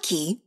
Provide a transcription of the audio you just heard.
Nike